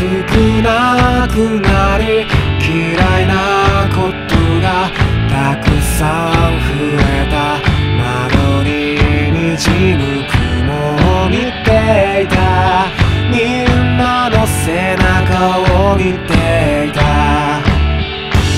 少なくなり嫌いなことがたくさん増えた。窓に滲む雲を見ていた。みんなの背中を見ていた。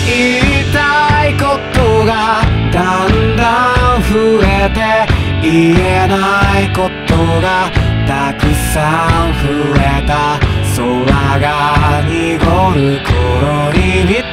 言いたいことがだんだん増えて。言えないことがたくさん増えた。空が濁る頃に見た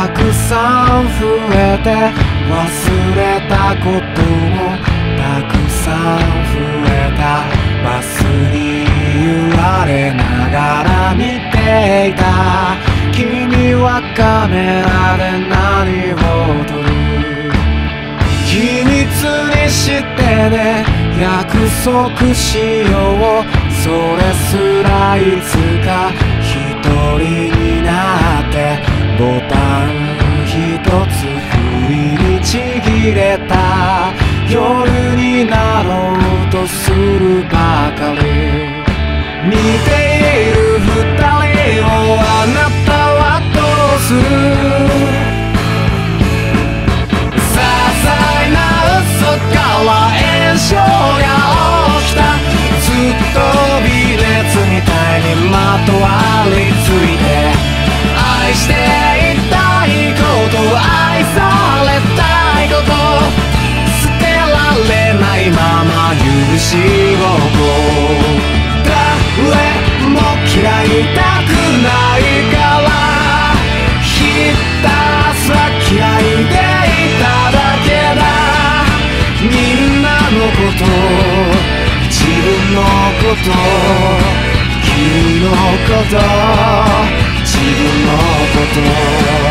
たくさん増えて忘れたこともたくさん増えたバスに揺られながら見ていた君はカメラで何を撮る秘密にしてね約束しよう。それすらいつか一人になってボタン一つ不意にちぎれた。夜になろうとするばかり。見ている二人をあなたはどうする？些細な嘘から炎症が起きた。ずっと微熱みたいにまとわりま許しを誰も嫌いたくないからひたすら嫌いでいただけだみんなのこと自分のこと君のこと自分のこと